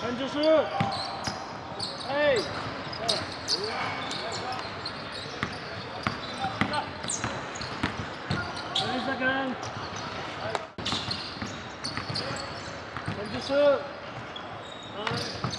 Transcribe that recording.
던져슛 에이. two, nine.